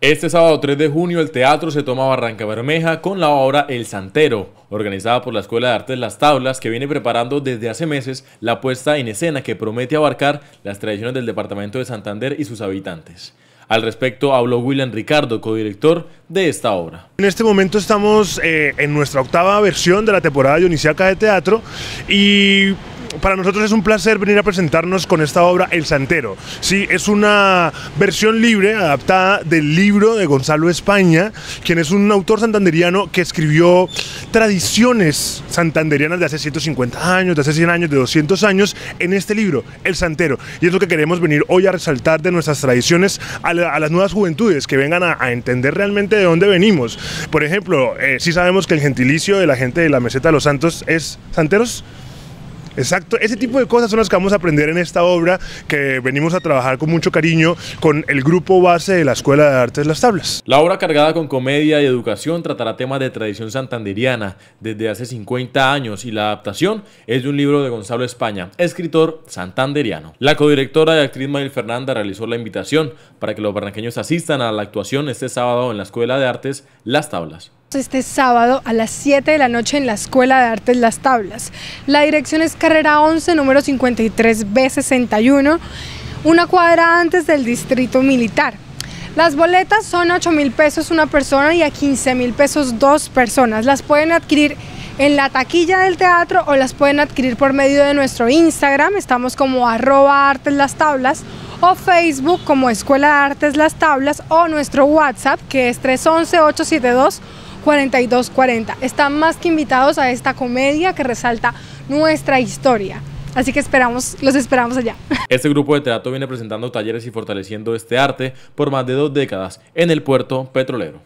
Este sábado 3 de junio el teatro se toma Barranca Bermeja con la obra El Santero, organizada por la Escuela de Artes Las Tablas, que viene preparando desde hace meses la puesta en escena que promete abarcar las tradiciones del departamento de Santander y sus habitantes. Al respecto habló William Ricardo, codirector de esta obra. En este momento estamos eh, en nuestra octava versión de la temporada dionisiaca de teatro y para nosotros es un placer venir a presentarnos con esta obra El Santero. Sí, es una versión libre, adaptada del libro de Gonzalo España, quien es un autor santanderiano que escribió tradiciones santanderianas de hace 150 años, de hace 100 años, de 200 años, en este libro, El Santero. Y es lo que queremos venir hoy a resaltar de nuestras tradiciones a, las nuevas juventudes, que vengan a, entender realmente de dónde venimos. Por ejemplo, eh, sí sabemos que el gentilicio de la gente de la meseta de los santos es santeros. Exacto, ese tipo de cosas son las que vamos a aprender en esta obra que venimos a trabajar con mucho cariño con el grupo base de la Escuela de Artes Las Tablas. La obra cargada con comedia y educación tratará temas de tradición santanderiana desde hace 50 años y la adaptación es de un libro de Gonzalo España, escritor santanderiano. La codirectora y actriz Manuel Fernanda realizó la invitación para que los barranqueños asistan a la actuación este sábado en la Escuela de Artes Las Tablas este sábado a las 7 de la noche en la Escuela de Artes Las Tablas. La dirección es carrera 11, número 53B61, una cuadra antes del distrito militar. Las boletas son 8 mil pesos una persona y a 15 mil pesos dos personas. Las pueden adquirir en la taquilla del teatro o las pueden adquirir por medio de nuestro Instagram, estamos como arroba artes las tablas o Facebook como Escuela de Artes Las Tablas o nuestro WhatsApp que es 311 872 4240. Están más que invitados a esta comedia que resalta nuestra historia. Así que esperamos, los esperamos allá. Este grupo de teatro viene presentando talleres y fortaleciendo este arte por más de dos décadas en el puerto petrolero.